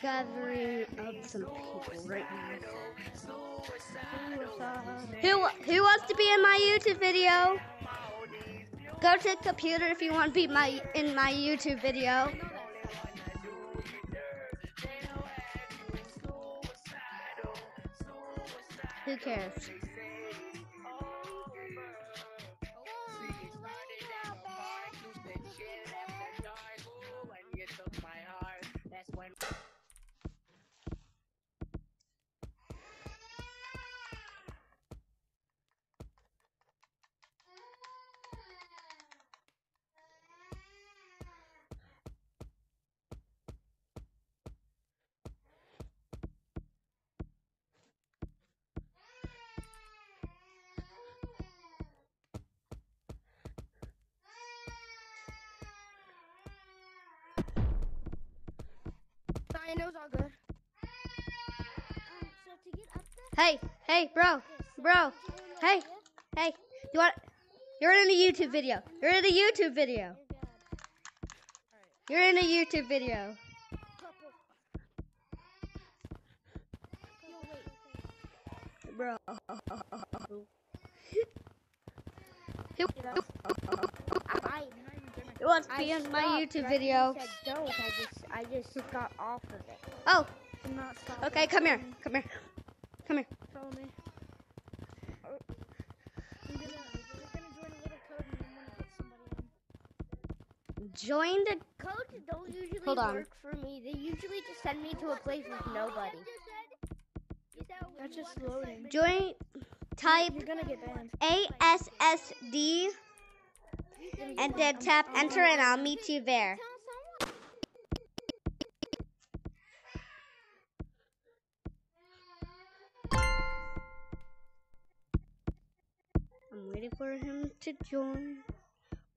gathering up some people right now. Who who wants to be in my YouTube video? Go to the computer if you want to be my in my YouTube video. Who cares? Hey, bro, bro. Hey, hey. You want? You're in a YouTube video. You're in a YouTube video. You're in a YouTube video. Bro. Who, wants to be in my YouTube video? when said don't. I just, I just got off of it. Oh, okay. Come here. Come here. Come here. Follow me. I'm gonna, we're gonna join a little code and then I'm gonna put somebody in. Join the. Codes don't usually Hold on. work for me. They usually just send me to a place with nobody. That's just loading. Join. Type You're gonna get banned. ASSD and then tap enter and I'll meet you there. For him to join.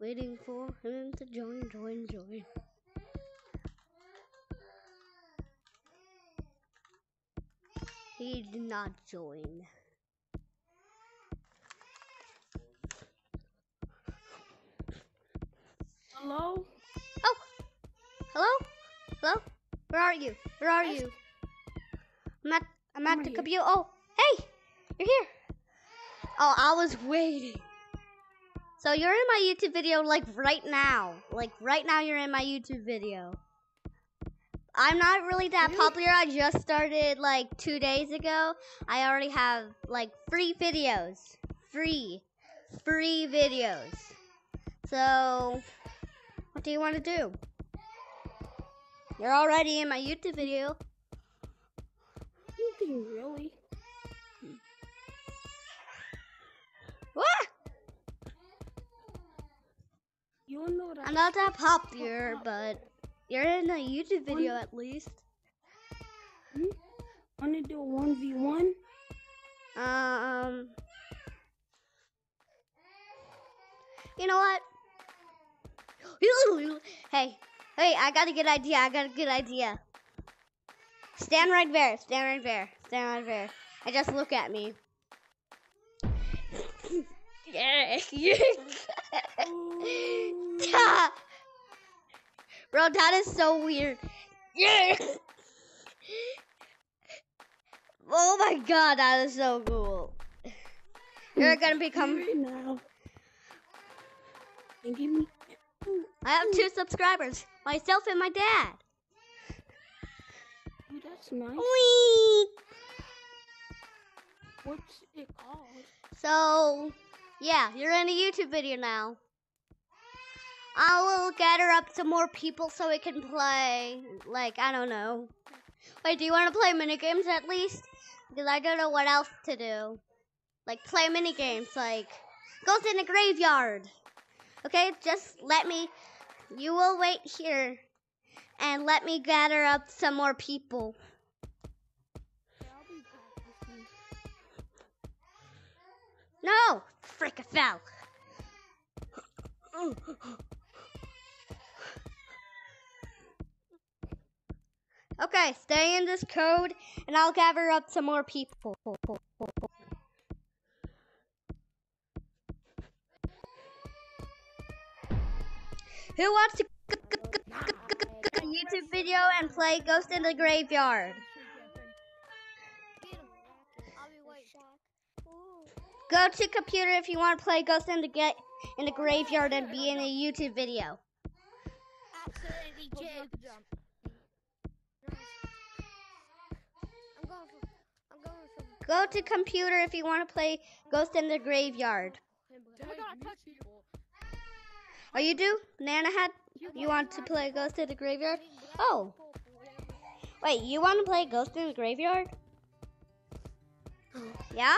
Waiting for him to join, join, join. He did not join. Hello? Oh, hello, hello. Where are you? Where are you? I'm at. I'm at the computer. Oh, hey, you're here. Oh, I was waiting. So you're in my YouTube video like right now. Like right now, you're in my YouTube video. I'm not really that popular. I just started like two days ago. I already have like free videos. Free. Free videos. So, what do you want to do? You're already in my YouTube video. Nothing really. What? You know I'm not that popular, but you're in a YouTube video at least. wanna do a one v one? Um, you know what? Hey, hey, I got a good idea. I got a good idea. Stand right there. Stand right there. Stand right there. And just look at me. yeah. Bro, that is so weird. Yeah. Oh my god, that is so cool. You're gonna become. right now. And give me. I have two subscribers, myself and my dad. Oh, that's nice. Whee! What's it called? So, yeah, you're in a YouTube video now. I will gather up some more people so we can play, like, I don't know. Wait, do you want to play mini games at least? Because I don't know what else to do. Like, play mini games, like, Ghost in the Graveyard. Okay, just let me, you will wait here and let me gather up some more people. I'll be practicing. No! Frick, I fell. Okay, stay in this code and I'll gather up some more people. Who wants to YouTube video and play Ghost in the Graveyard. Go to computer if you want to play Ghost in the Ga- in the Graveyard and be in a YouTube video. Absolutely, Jim. I'm going for. I'm going for. Go to computer if you want to play Ghost in the Graveyard. Oh my god, I touched people. Oh, you do? Nana had. You want to play Ghost in the Graveyard? Oh, wait. You want to play Ghost in the Graveyard? Yeah.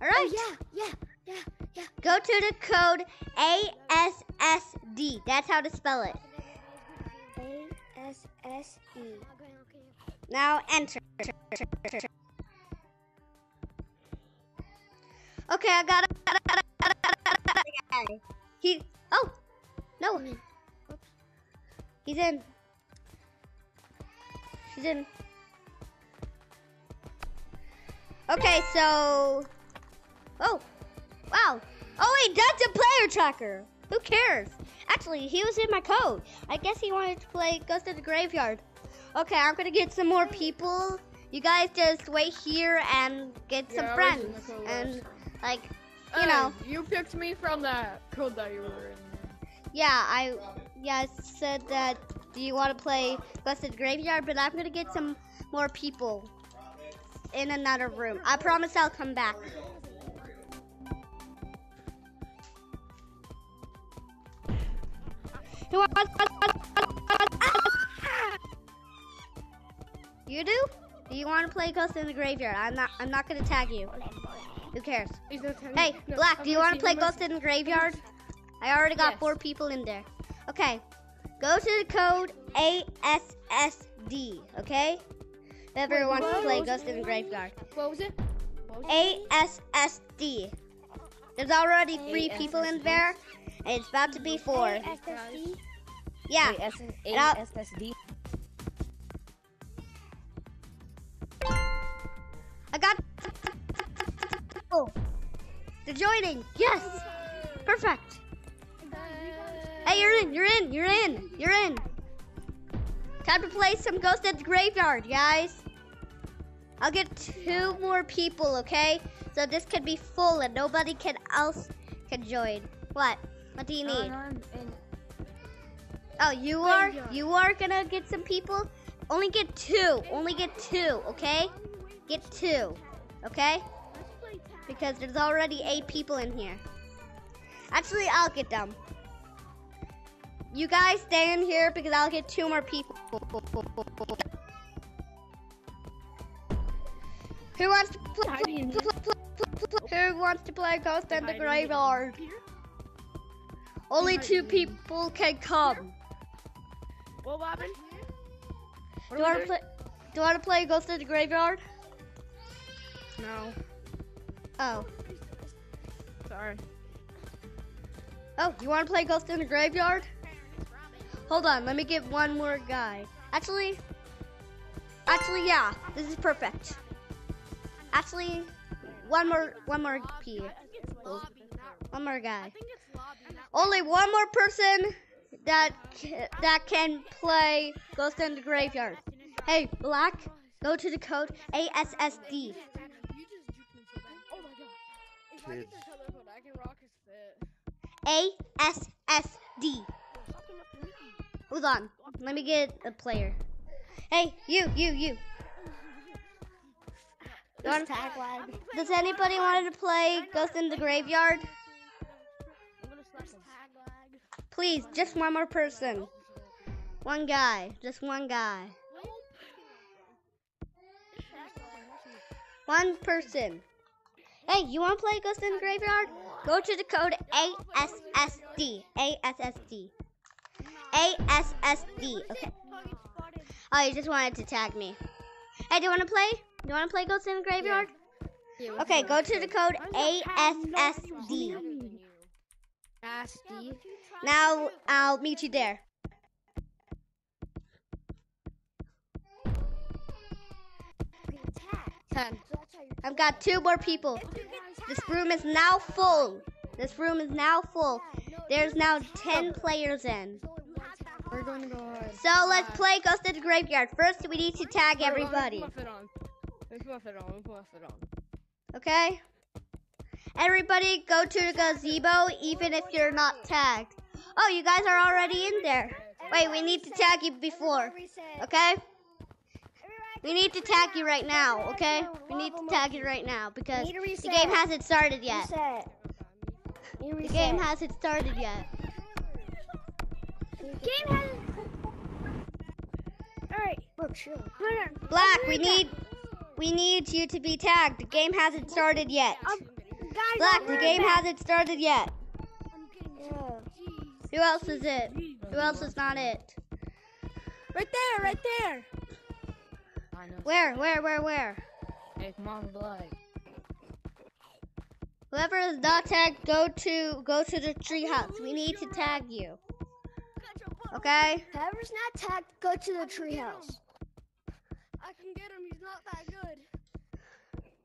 All oh, right. Oh, yeah, yeah, yeah, yeah. Go to the code ASSD. That's how to spell it. A S S E. Now enter. Okay, I got it. He. Oh, no. He's in. He's in. Okay, so. Oh, wow. Oh wait, that's a player tracker. Who cares? Actually, he was in my code. I guess he wanted to play Ghost of the Graveyard. Okay, I'm gonna get some more people. You guys just wait here and get some Yeah, was friends in the code and like you know. you picked me from that code that you were in. Yeah, I yeah I said that. Do you want to play Ghost of the Graveyard? But I'm gonna get some more people in another room. I promise I'll come back. Who wants- You do? Do you want to play Ghost in the Graveyard? I'm not. I'm not gonna tag you. Who cares? He's not telling Hey, no, Black, I'm do you want to play Ghost in the Graveyard? I already got Yes. four people in there. Okay, go to the code ASSD, okay? Whoever Wait, wants to play Ghost in the Graveyard. What was it? What was it? ASSD. There's already three people in there, and it's about to be four. S S E. Yeah. Wait, S- And I'll- I got. Oh, they're joining. Yes, perfect. Hey, you're in. You're in. You're in. You're in. Time to play some Ghost at the Graveyard, guys. I'll get two more people, okay? So this can be full and nobody can else can join. What? What do you No, need? no, in- Oh, you are? You are gonna get some people? Only get two. Only get two, okay? Get two, okay? Because there's already eight people in here. Actually, I'll get them. You guys stay in here because I'll get two more people. Who wants to play? Who wants to play Ghost in the Graveyard? Only two people can come. What happened? Do you want to play? Do you want to play Ghost in the Graveyard? No, Oh, sorry. oh, you want to play Ghost in the Graveyard? Hold on, let me get one more guy. Actually, actually, yeah, this is perfect. Actually, one more, one more P, one more guy. Only one more person that that can play Ghost in the Graveyard. Hey, Black, go to the code ASSD. ASSD. Hold on. Let me get a player. Hey, you, you, you. Does anybody want to play Ghost in the Graveyard? Please, just one more person. One guy. Just one guy. One person. Hey, you want to play Ghost in the Graveyard? Go to the code ASSD. ASSD. ASSD. Okay. Oh, you just wanted to tag me. Hey, do you want to play? Do you want to play Ghost in the Graveyard? Okay, go to the code ASSD. Nasty. Now I'll meet you there. Ten. I've got two more people. This room is now full. This room is now full. There's now 10 players in. We're going to go hide. So let's play Ghost in the Graveyard. First, we need to tag Wait, hold on, everybody. Okay? Everybody go to the gazebo, even if you're not tagged. Oh, you guys are already in there. Wait, we need to tag you before. Okay? We need to tag you right now, okay? We need to tag you right now because the game hasn't started yet. Reset. Need to The game hasn't started yet. Game has. Alright. Bro, chill. Black, we need we need you to be tagged. The game hasn't started yet. Um, Black, the game hasn't started yet. Yeah. Who else is it? Who else is not it? Right there, right there. Where, where, where, where? Hey, come on, Black. Whoever is not tagged, go to go to the treehouse. We need to tag you. Okay? Whoever's not tagged, go to the treehouse. I can get him. He's not that good.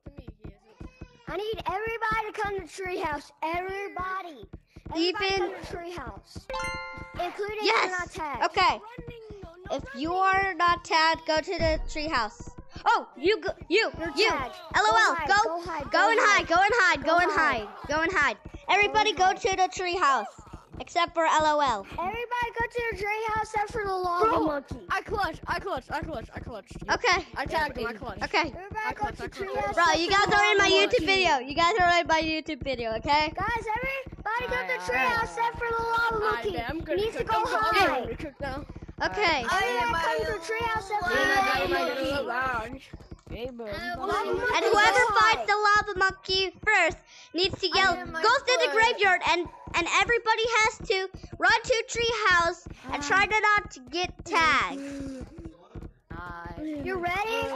To me, he isn't. I need everybody to come to the treehouse. Everybody. Everybody Even- treehouse. Including if Yes. you're not tagged. Okay. Running, no, no If you are not tagged, go to the treehouse. Oh, you go, you, you. tagged. LOL. Go hide, Go, go hide, go go and hide. hide. Go and hide. Go Go and hide. hide. Go and hide. Everybody, go to the treehouse, except for LOL. Everybody go to the treehouse except for the lava Bro, monkey. I clutched. I clutched. I clutched. I clutched. Okay. I tagged him. I clutched. Okay. Everybody I go to I the treehouse. Bro, you guys are in my YouTube monkey. video. You guys are in my YouTube video, okay? Guys, everybody go to the Alright, treehouse alright. except for the lava Alright, monkey. man, I'm gonna need to cook. go I'm gonna- I'm hide. gonna cook now. Okay. Oh, everybody come to the treehouse except for the Yeah, lava I gotta monkey. Get a lounge. Hey, bro. Lava monkey, And whoever finds the lava monkey first needs to yell, am my "Ghost in the graveyard!" and and everybody has to run to treehouse and try ah. to not to get tagged. You ready?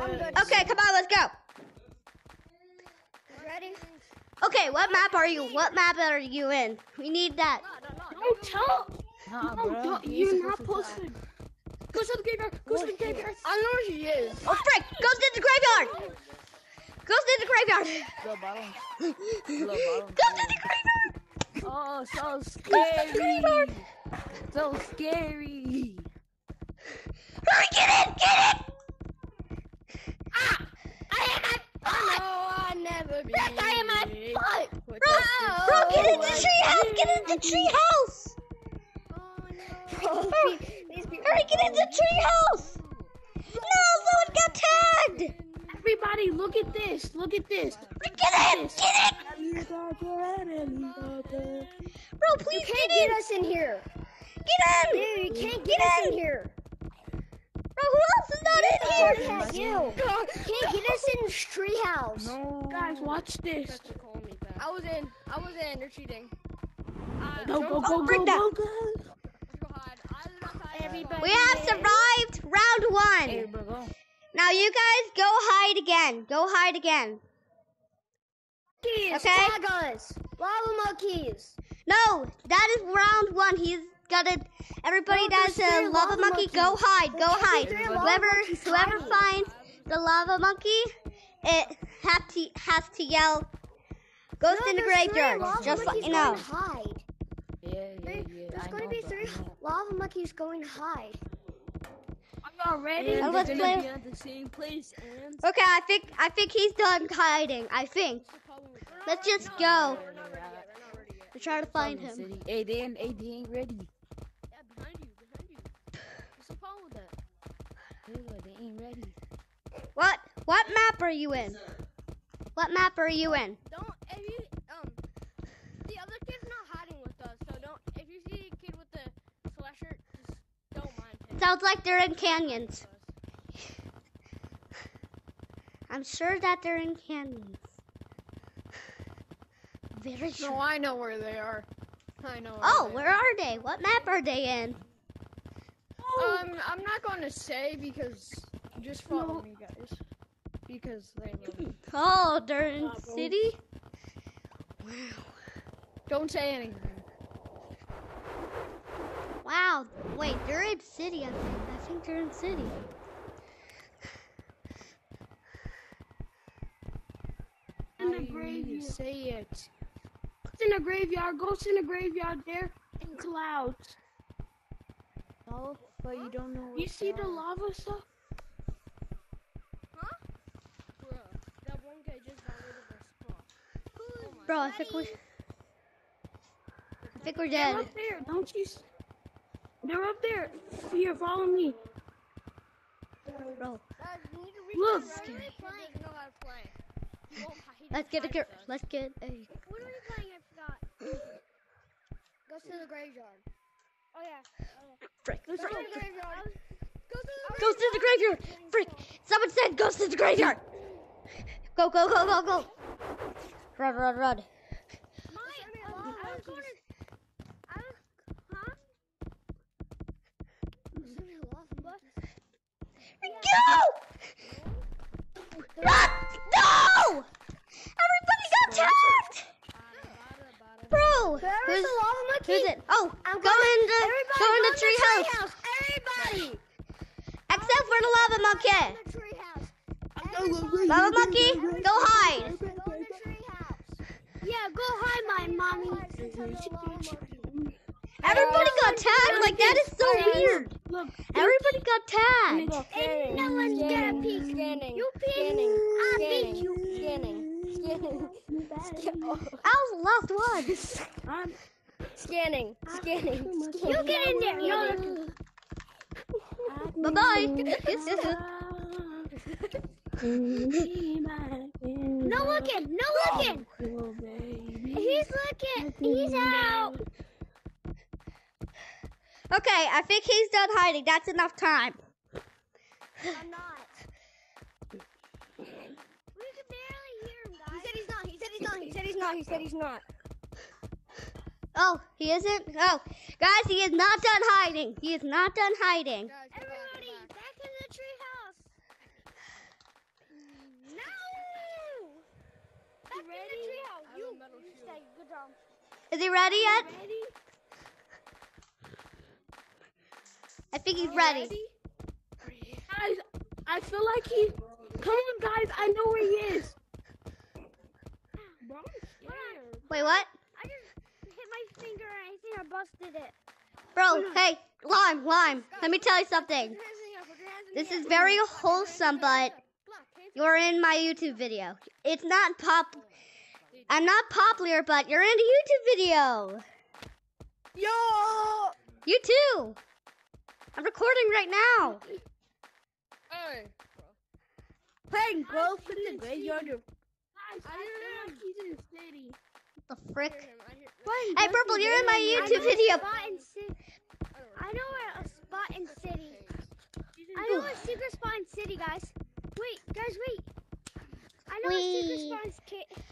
I'm good. Okay, come on, let's go. Ready? Okay, what map are you? What map are you in? We need that. Don't tell. Nah, No, bro. don't, he you're ain't not supposed to posted. Go to the graveyard. Go to the graveyard. I don't know where she is. Oh frick! Ghost to the graveyard! Ghost to the graveyard! Little bottom. Little bottom. Ghost in the graveyard! Oh, so Ghost in the scary. graveyard! So scary. Hurry, get in! Get in! Ah, I know I never be. Yes, I am my foot. Bro, the- bro, get in the treehouse! Get in the treehouse! Oh, Hurry, hurry, get in the treehouse! No, someone got tagged! Everybody, look at this. Look at this. Get in! Get in! Bro, please You can't get in! get us in here. Get in! Dude, you can't Get get us in. in here. Bro, who else is not in here? Contact you. Can't get us in this treehouse. No. Guys, watch this. I was in. I was in. They're cheating. Uh, Go, go, Oh, go, frick go, that. go, go. Let's go hide. I did not hide. Everybody. We have survived round one. Now you guys go hide again. Go hide again. Okay. Lava monkeys. No, that is round one. He's got to. Everybody No, that's a lava lava monkey, go hide. Go There can't be hide. Whoever whoever hiding. finds the lava monkey, it have to has to yell. Ghost No, in the graveyard. Just let monkeys you know. Hide. Yeah, yeah, yeah. There's I going to know, be three lava monkeys going high. hide. Are y'all ready? And they're let's gonna play- be at the same place, and Okay, I think I think he's done hiding. I think. Let's just go to try to find him. City. Hey, they ain't, hey, they ain't ready. Yeah, behind you, behind you. What's the problem with that? Hey, they ain't ready. What what map are you in? What map are you in? Don't if you um the other kid's not hiding with us, so don't if you see a kid with the sweatshirt, just don't mind him. Sounds like they're in canyons. I'm sure that they're in canyons. Very No. I know where they are. I know. Oh, where are they? What map are they in? Um, I'm not going to say because just follow me, guys. Because they know. Oh, they're in city. Wow. Don't say anything. Wow. Wait, they're in city. I think. I think they're in city. In the graveyard. Say it. It's in the graveyard. Ghost in the graveyard there in clouds. Oh, but you don't know. You see the lava stuff? Huh? Bruh, that one guy just violated our spot. Oh my Bro, I think we. I think we're They're dead. up there, don't you? S- They're up there. Here, follow me. Bro, Look. let's get a gir- let's get a. What are we playing? I forgot. Go to the graveyard. Oh yeah. Frick. Go to the graveyard. Go to the Goes to the graveyard. Frick. Someone said goes to the graveyard. Go go go go go. Run run run. My, um, I was going to. I was. Huh? Go! Run! No! Everybody got tagged! Bro! Who's, lava monkey? who's it? Oh, I'm go gonna- in the everybody go in the tree house. Everybody. Except for the lava monkey. Lava monkey, go hide. Go in the tree house. Yeah, go hide, my mommy. Everybody got tagged. Like that is so weird. Look, Everybody got tagged. And no one's gonna peek. Scanning. You peek. Scanning. I Scanning. peek you. Scanning. Scanning. I oh. was the last one. I'm. Scanning. Scanning. You get in there. No, Bye bye. no looking. No looking. He's looking. He's out. Okay, I think he's done hiding. That's enough time. I'm not. We can barely hear him, guys. He said he's not. He said he's not. He said he's not. He said he's not. Oh, he isn't? Oh, guys, he is not done hiding. He is not done hiding. Everybody, back in the tree house. No. Back in the tree house. You, you stay. Good job. Is he ready yet? Ready? I think he's oh, ready. Guys, I feel like he. Come on, guys. I know where he is. Bro, Wait, what? I just hit my finger and I think I busted it. Bro, hey, Lime, Lime, let me tell you something. This is very wholesome, but you're in my YouTube video. It's not pop. I'm not popular, but you're in a YouTube video. Yo! You too. I'm recording right now. Hey. Playing golf in the graveyard. Guys, I feel like he's in the city. The frick. I hear Playing Hey, Purple, you're in my YouTube a video. in ci- I know a spot in city. I know a secret spot in city, guys. Wait, guys, wait. I know a secret spot in ca-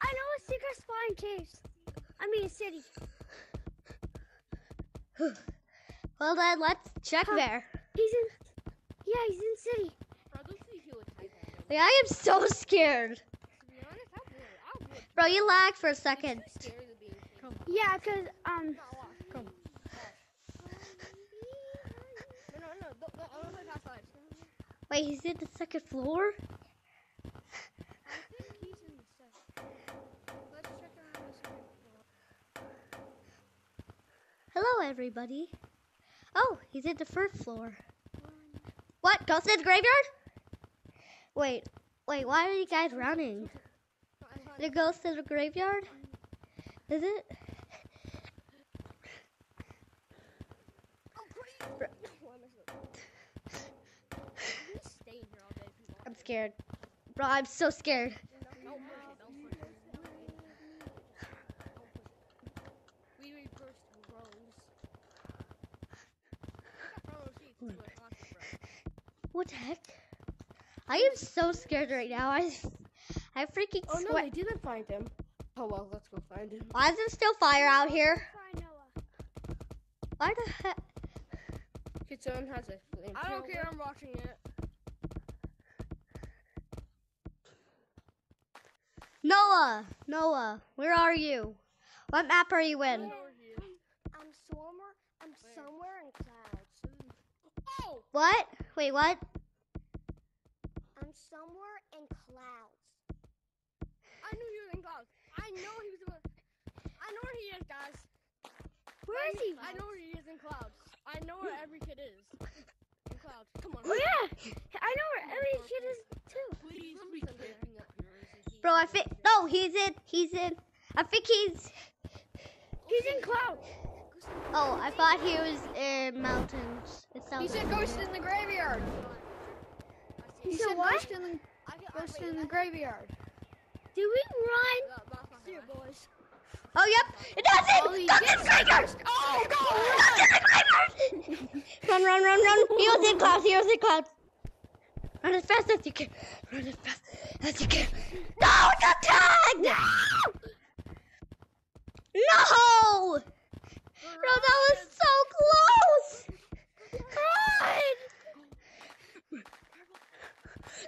I know a secret spot in caves. I mean, city. Well then, let's check there. He's in. Yeah, he's in city. Bro, those two he would type on. Like, I am so scared. Honest, I would. I would. Bro, you lagged for a second. It's scary to be in city. Yeah, cause um. Come. Wait, he's in the second floor? I think he's in the set. Let's check around the second floor. Hello, everybody. Oh, he's in the first floor. What? Ghost in the graveyard? Wait, wait, why are you guys running? No, I found The ghost in the graveyard? Is it? Why am I so- I'm just staying here all day, people. I'm scared. Bro, I'm so scared. Don't push it. Don't push it. Don't push it. We reversed rows. Front row seats to an awesome row. What the heck? I am so scared right now. I, I freaking Oh no, sweat. they didn't find him. Oh well, let's go find him. Why is there still fire out here? Find Noah. Why the heck? Kitsune has a flame. I don't care. I'm watching it. Noah! Noah, where are you? What map are you in? I'm somewhere. I'm somewhere in clouds. Oh! What? Wait, what? I knew he was in clouds. I know he was. I know where he is, guys. Where is he? I know where he is in clouds. I know where every kid is. In clouds. Come on. Oh, yeah, I know where every kid is too. Bro, I think no, he's in. He's in. I think he's. He's in clouds. Oh, I thought he was in mountains. It sounds. He said ghost in the graveyard. He said what? ghost in the graveyard. Do we run? Oh, yep. It does it. Oh, he Ghost did in the graveyard. Oh, go! Ghost in run, run, run, run. He was in clouds. He was in clouds. Run as fast as you can. Run as fast as you can. No, it's a tag. No. No. Bro, that was so close. Run.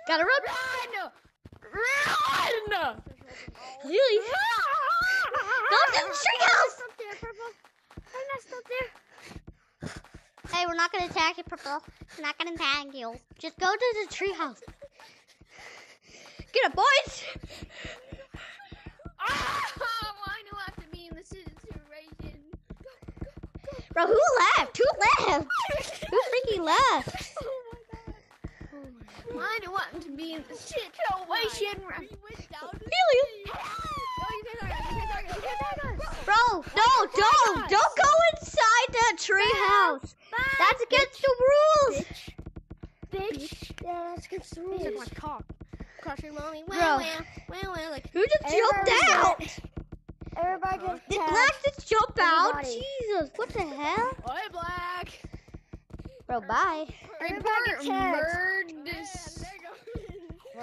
Gotta run. Run! Run! Really? Go to the treehouse. Up there, purple. I'm not up there. Hey, we're not gonna attack you, Purple. We're not gonna tag you. Just go to the treehouse. Get it, boys! Ah, why do I have to be in the situation? Bro, who left? Who left? Who freaking left? Why do I have to be in the situation? Really? Bro, no, don't! Don't go inside the treehouse! That's against the rules! Bitch. Yeah, that's against the rules. my cock. Crushing mommy. Bro. Wow, wow, wow, wow. Like, Who just jumped out? Everybody get Did. Black just jump out? Jesus, what the hell? Oi, black. Bro, bye. Everybody get Bird, tagged.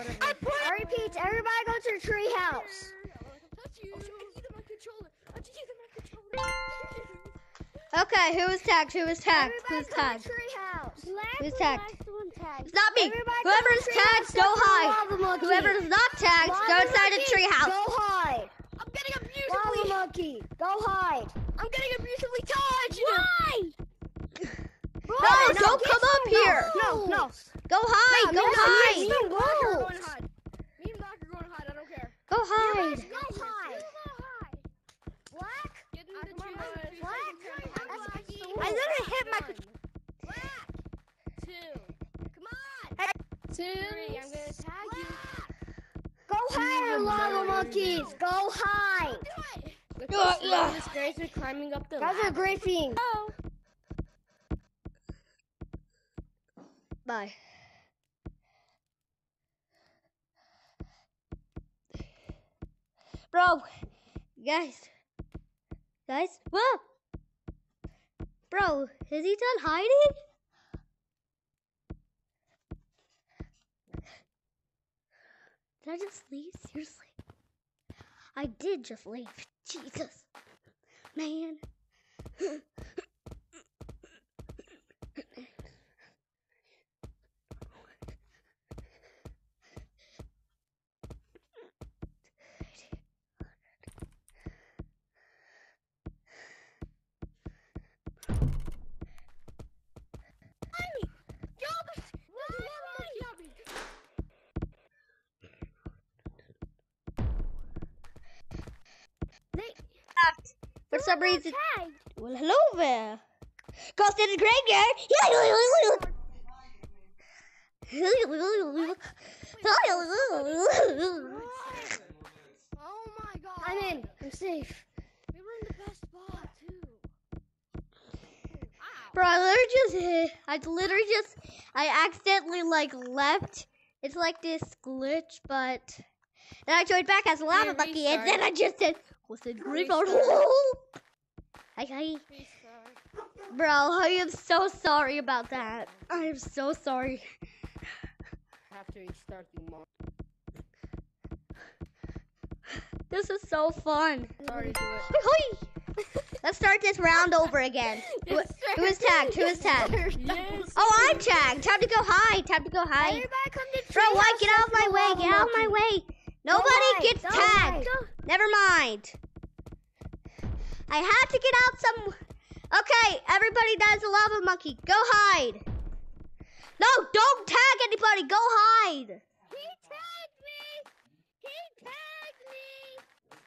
Bird this. I repeat, everybody go to the treehouse. Okay, who was tagged? Who was tagged? Everybody Who's tagged? to the treehouse. Who's tagged? tagged. It's not me. Everybody go Whoever's tagged, go go to the hide. lava monkey. Whoever's not tagged, go Lava inside the monkey, treehouse. Go hide. I'm getting Lava abusively. monkey, go hide. I'm getting abusively touched. Why? No, don't come up here. No, no. Go hide. Go no, hide. no, Me and Black are going to hide. Me and Black are going to hide. I don't care. Go hide. Go hide. Black? Get in the tree. Black? I I literally hit my. Black. Two. Come on. Hey. Two. Three. I'm gonna tag you. Go hide, lava monkeys. Go hide. Look Yeah, at yeah. this guys are climbing up the That's a great thing. Bye. Bro, guys, guys, whoa, bro, is he done hiding? Did I just leave? Seriously, I did just leave. Jesus, man. For some reason, Tagged. well, hello there. Ghost in the graveyard. Oh my god. I'm in. I'm safe. We were in the best spot too. Bro, I literally just hit. I literally just. I accidentally like left. It's like this glitch, but then I joined back as a lava Yeah, monkey, and then I just said, "What's in graveyard?" Restart. Hi, hi. Bro, I am so sorry about that. I am so sorry. Have to restart you mom. This is so fun. Sorry to it. Let's start this round over again. Who, who is tagged? Who is tagged? Yes. Oh, I'm tagged. Time to go high. Time to go high. Everybody come to Bro, why get out of my way? Get out of my way. Nobody gets tagged. Never mind. I had to get out some. Okay, everybody that's a lava monkey. Go hide. No, don't tag anybody. Go hide. He tagged me. He tagged me.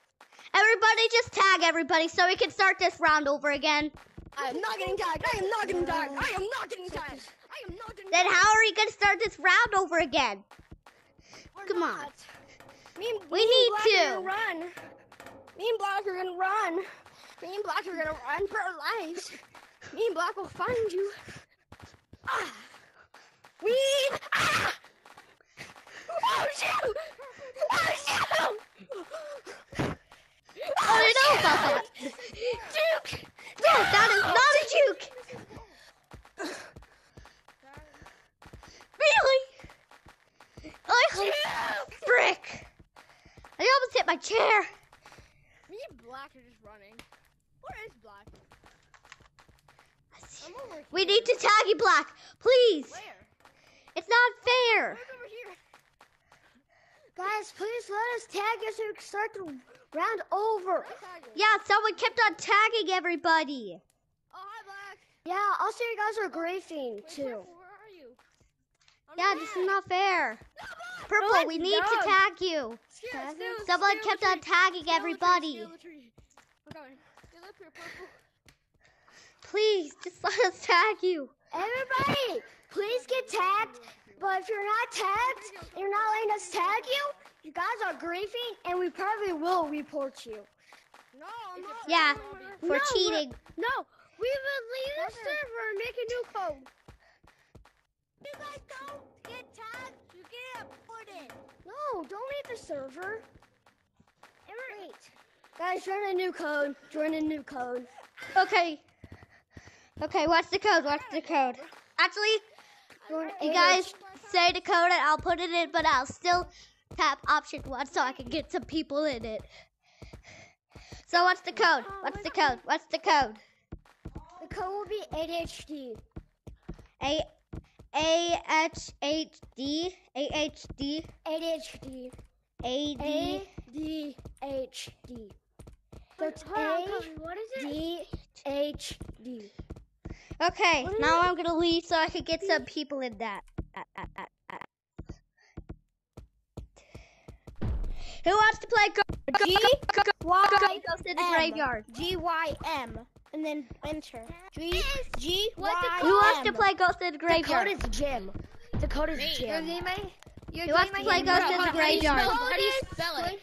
Everybody just tag everybody so we can start this round over again. I am not getting tagged. I am not getting tagged. I am not getting tagged. I am not getting Then how are we going to start this round over again? We're come on. not. Me and, We me and need Black to. Are gonna run. Me and Black are gonna run. Me and Black are gonna run for our lives. Me and Black will find you. Ah. We. Ah. Oh shoot! Oh shoot! Oh, I know about that. Duke! No, that is not a juke. Really? I frick. I almost hit my chair. Me and Black are just running. Where is Black? I'm over here. We need to tag you, Black. Please. Where? It's not fair. Where's over here? Guys, please let us tag you so we can start the round over. Where's Tiger? Yeah, someone kept on tagging everybody. Oh, hi, Black. Yeah, also you guys are griefing Wait, too. Purple, where are you? I'm Yeah, right this is not fair. Purple, let's we need to tag you. Steal, Tag steal, us. Someone steal kept on tagging Steal the tree, everybody. Steal the tree. I'm coming. Steal up here, Purple. Please, just let us tag you. Everybody, please get tagged. But if you're not tagged, you're not letting us tag you. You guys are griefing, and we probably will report you. No, I'm not. Yeah, For No, cheating. No, we will leave the server and make a new code. You guys don't get tagged. You can't put it. No, don't leave the server. Wait. Guys, join a new code. Join a new code. Okay. Okay, what's the code? What's the code? Actually, you guys say the code and I'll put it in, but I'll still tap option one so I can get some people in it. So what's the code? What's the code? What's the code? The code will be ADHD. A A H H D A H D ADHD. A D ADHD. That's Hold on, Cody, what is it? ADHD. Okay, now I'm gonna leave so I can get some people in that. Who wants to play Go- G Go- Go- Y Ghost in the Graveyard? G Y M and then enter. G G What the Y Who wants to play Ghost in the graveyard? The code is Jim. The code is Jim. Who wants to play Ghost in the Graveyard? How do you spell it?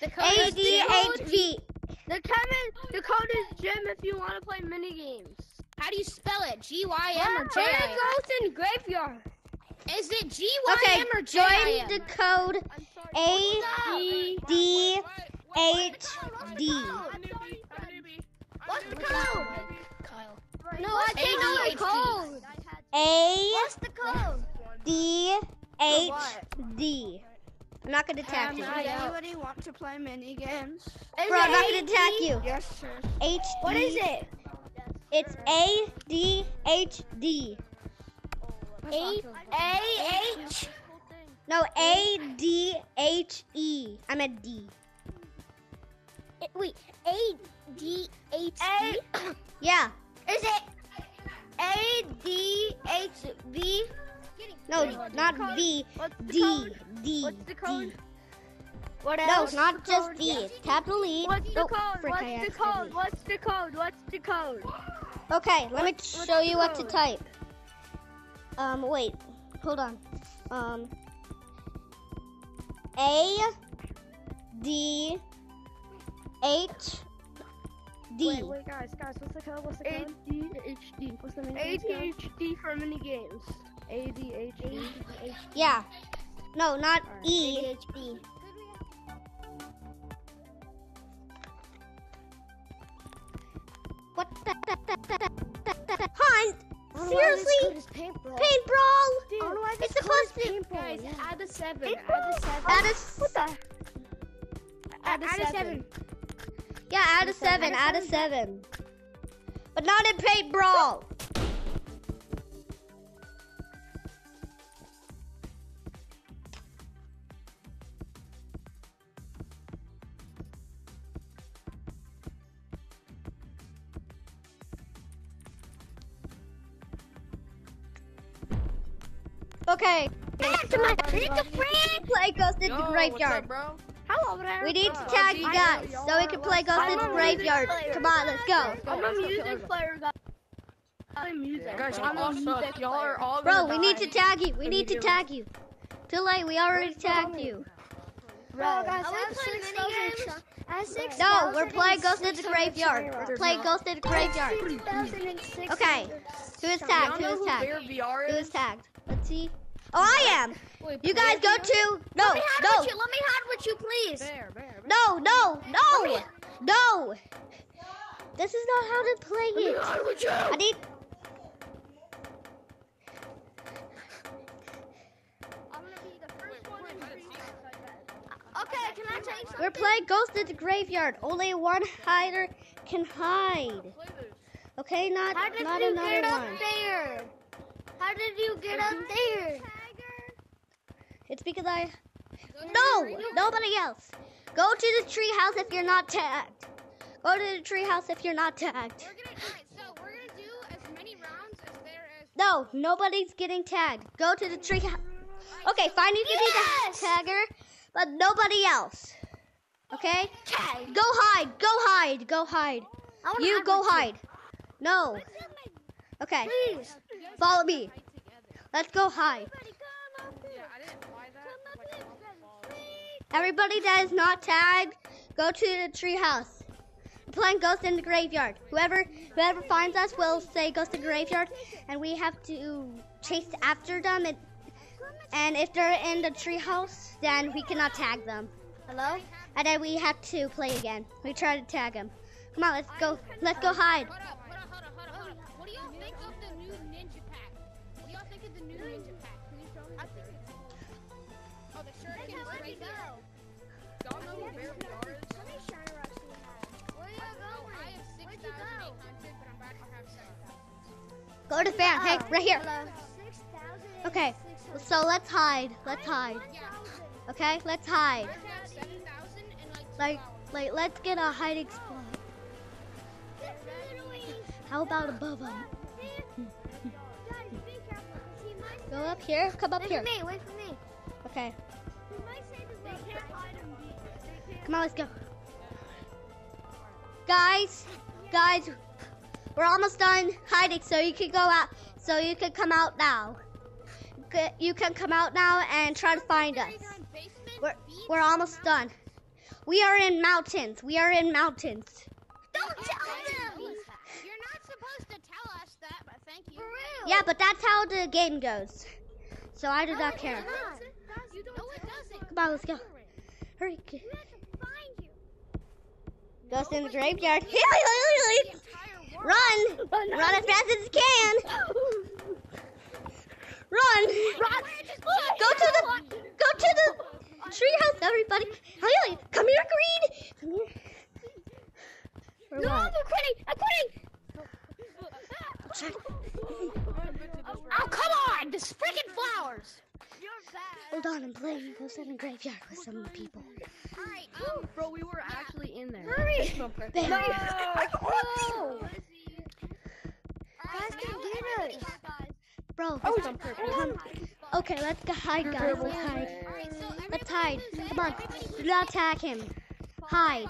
The code A is D G. H V. The comment, the code is Jim if you want to play mini games. How do you spell it? G Y M or J Play I M? Ghost in Graveyard. Is it G Y Okay, or J I join the code A D H D. What's the code? Kyle. No, I can't know the code. A What's the code? D H D. I'm not gonna attack you. Does anybody want to play mini games? Bro, I'm not gonna attack you. Yes, sir. H D. What is it? It's A D H D. A A H. No, A D H E. I meant D. Wait, A D H D. Yeah. Is it A D H V? No, not V. What's the code? D. What's the. What No, else? not just D. Tap delete. What's the Oh, code? frick, I What's the code? What's the code? What's the code? Okay, let me show the you what to type. Um, wait. Hold on. Um. A D H D. Wait, wait, guys, guys, what's the code? What's the code? ADHD. What's the mini code? ADHD for mini games. ADHD. Yeah. No, not Alright, E. ADHD. What the? Hunt? I don't know why Seriously? code is paintball. Paintball? I don't know why this It's supposed to- paintball. Guys, yeah. add a seven. Add a seven. Add a s- What the? Add a Add a seven. seven. Yeah, add a seven. Add a seven. But not in paint brawl. Okay. Play Ghost in the Graveyard. bro? Hello there. We need to tag you guys so we can play Ghost in the Graveyard. Come on, let's go. I'm a music player, guys. I play music. Guys, I'm y'all a suck. music Y'all are all Bro, gonna we need to tag you. We need to tag you. Too late. We already tagged you. Bro, guys, Are we I have playing 6,000 minigames? cho- I have No, we're playing Ghost in the Graveyard. We're playing Ghost in the Graveyard. Okay. Who is tagged? Who know is who tagged? Who is? is tagged? Let's see. Oh, I am. Wait, You guys go to no, Let me hide no, with you. Let me hide with you, please. Bear, bear, bear. no, no, no, no. This is not how to play it. Hide with you. I need. I'm gonna be the first one in three Okay, can I tell you something? We're playing Ghost in the Graveyard. Only one hider can hide. Play this. Okay, not How did not you another get up one. there? How did you get up there? It's because I. No, nobody else. Go to the treehouse if you're not tagged. Go to the treehouse if you're not tagged. We're gonna, so we're gonna do as many rounds as there is. No, nobody's getting tagged. Go to the treehouse. Okay, fine, you can Yes! be the tagger, but nobody else. Okay? Tag. Go hide. Go hide. Go hide. You go hide. No. Okay. Please. Follow me. Let's go hide. Yeah, I didn't buy that. Like, I'm not following. Everybody that is not tagged, go to the treehouse. Playing Ghost in the Graveyard. Whoever whoever finds us will say Ghost in the Graveyard, and we have to chase after them. And, and if they're in the treehouse, then we cannot tag them. Hello? And then we have to play again. We try to tag them. Come on, let's go. Let's go hide. Go to fan. Hey, oh, right here. Okay. So let's hide. Let's hide. Okay, let's hide. I have 7,000 and like. Like, let's get a hiding spot. How about above them? Go up here. Come up Wait here. for me, wait for me. Okay. He might say that they can't hide him deep. Come on, let's go. Guys, guys, we're almost done hiding, so you can go out. So you can come out now. You can come out now and try to find us. We're, we're almost done. We are in mountains. We are in mountains. Don't tell them! You're not supposed to tell us that, but thank you. For real? Yeah, but that's how the game goes. So I do not care. No, it doesn't. Come on, let's go. Hurry. g- Find you. Ghost in the graveyard. Run! Run as fast as you can! Run! Run! Go to the go to the treehouse, everybody. Haley, come here, Green. Come here. For No, I'm quitting! I'm quitting! Oh, come on! The freaking flowers! Hold on, I'm playing Ghost in the Graveyard with some people. Alright, um, Bro, we were actually in there. Hurry! Bam. No! guys can get us. Bro, Oh, come. Okay, let's go hide, guys. Let's hide. Let's hide. Come on. Do not attack him. Hide.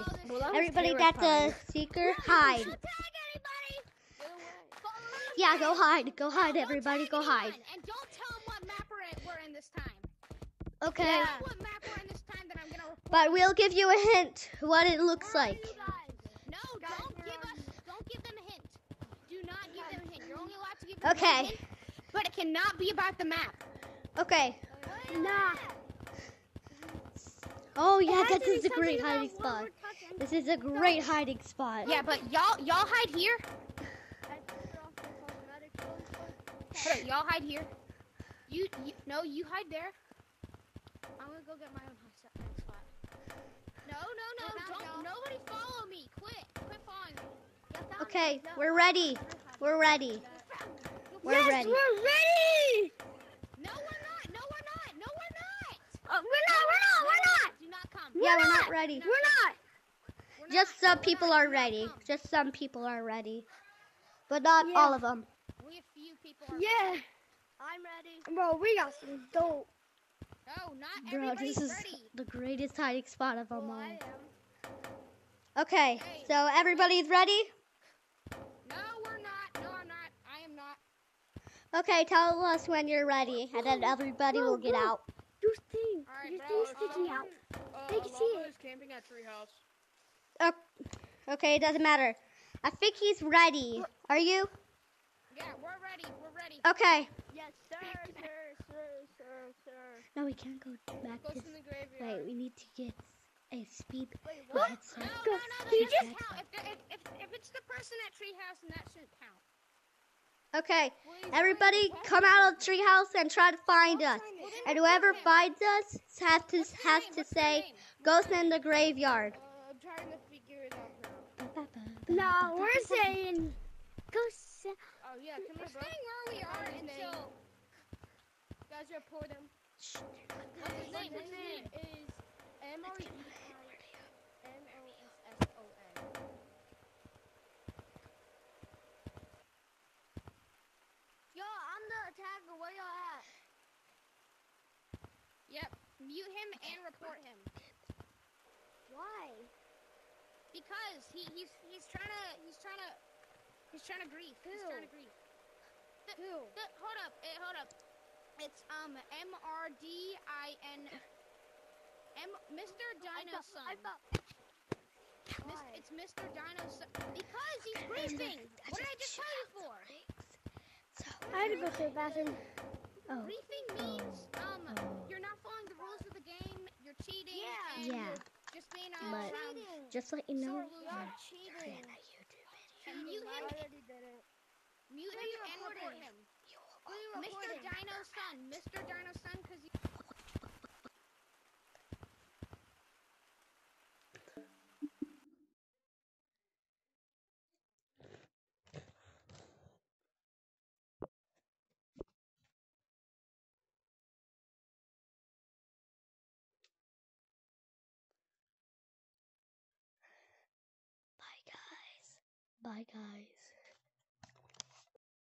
Everybody that's a seeker, hide. Yeah, go hide. Go hide, everybody. Go hide. And don't tell them what map we're in, this time. Okay. Tell 'em what map we're in this time that I'm gonna report. But we'll give you a hint what it looks like. No, don't give us, don't give them a hint. Do not give them a hint. You're only allowed to give them Okay. but it cannot be about the map. Okay. Nah. Oh yeah, this is a great hiding spot. This is a great hiding spot. Yeah, but y'all, y'all hide here. Y'all hide here. You, you, no, you hide there. I'm gonna go get my own hiding spot. No, no, no, don't. Nobody follow me. Quit, quit following me. Okay, we're ready. We're ready. We're yes, ready. we're ready! No, we're not. No, we're not. No, we're not. Uh, we're not, we're not, we're not! Do not come. Yeah, we're not ready. We're not! We're Just not. some We're people not. are ready. Just some people are ready. But not Yeah. all of them. We a few people are. Yeah. I'm ready. Bro, we got some dope. No, not Bro, everybody's this is ready. the greatest hiding spot of them all. am. Okay, so everybody's ready? No, we're not. No, I'm not. I am not. Okay, tell us when you're ready, and then everybody will get out. Do thing. Alright, Your bro. thing's sticking out. Uh, They can see Lava it. is camping at treehouse. Oh, okay, it doesn't matter. I think he's ready. Are you? Yeah, we're ready. We're ready. Okay. Yes, sir, sir, sir, sir, sir. No, we can't go back Ghost this. in the graveyard. Wait, we need to get a speed. Wait, what? ahead, sir. No, no, no, that he doesn't count. If, if, if, if it's the person at treehouse, then that shouldn't count. Okay, everybody come out of the treehouse and try to find us. And whoever finds us has to has to say name? "Ghost in the graveyard." Uh, I'm trying to figure it out now. No, we're saying go sit. Oh yeah, come here, bro. staying where we are until guys report him. What's his name? His name is M R E I M O S S O N. Yo, I'm the attacker. Where y'all at? Yep. Mute him and report him Why? because he he's he's trying to he's trying to he's trying to grief. He's Who? trying to grief. The, Who? the, hold up, eh, hold up. It's um M R D I N M Mr. Dino's son. I thought. Mis- it's Mr. Dino's son. Because he's griefing. What did I just tell you for? I had to go to the bathroom. Oh, Griefing means um you're not following the rules of the game. You're cheating. Yeah. Yeah. Just being all But- around. just let you know. Sore loser. Y'all cheating. And mute I him. already did it. Mute him and report recording? him. Mr. recording? Dino's son. Mr. Dino's son, because Bye, guys.